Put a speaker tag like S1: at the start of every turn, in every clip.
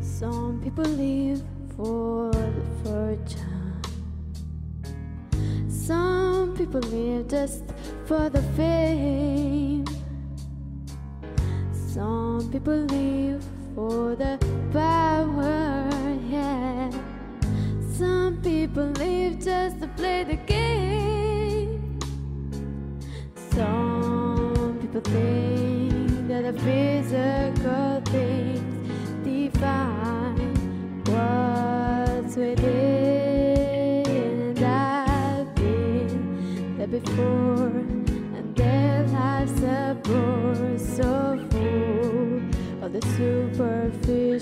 S1: Some people live for the people live just for the fame. Some people live for the power, yeah. Some people live just to play the game. Some people think that I.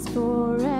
S1: is forever.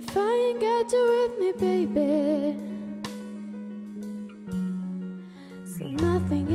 S1: If I ain't got you with me, baby. So nothing